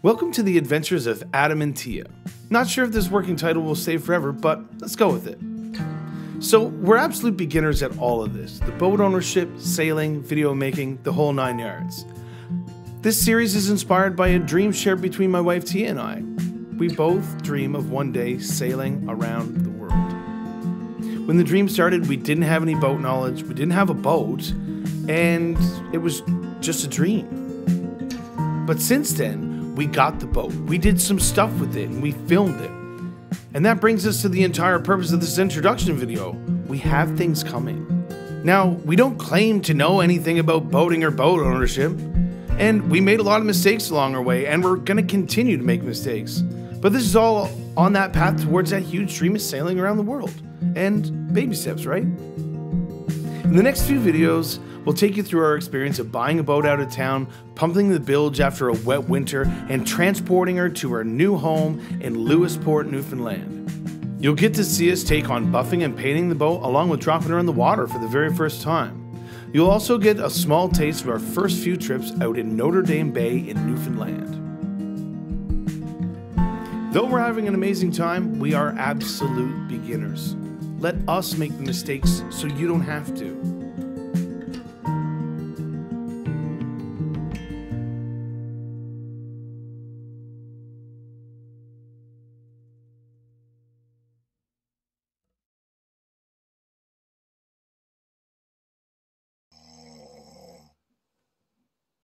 Welcome to the adventures of Adam and Tia. Not sure if this working title will stay forever, but let's go with it. So, we're absolute beginners at all of this the boat ownership, sailing, video making, the whole nine yards. This series is inspired by a dream shared between my wife Tia and I. We both dream of one day sailing around the world. When the dream started, we didn't have any boat knowledge, we didn't have a boat, and it was just a dream. But since then, we got the boat, we did some stuff with it, and we filmed it. And that brings us to the entire purpose of this introduction video. We have things coming. Now, we don't claim to know anything about boating or boat ownership, and we made a lot of mistakes along our way, and we're gonna continue to make mistakes. But this is all on that path towards that huge dream of sailing around the world. And baby steps, right? In the next few videos, we'll take you through our experience of buying a boat out of town, pumping the bilge after a wet winter, and transporting her to her new home in Lewisporte, Newfoundland. You'll get to see us take on buffing and painting the boat along with dropping her in the water for the very first time. You'll also get a small taste of our first few trips out in Notre Dame Bay in Newfoundland. Though we're having an amazing time, we are absolute beginners. Let us make the mistakes so you don't have to.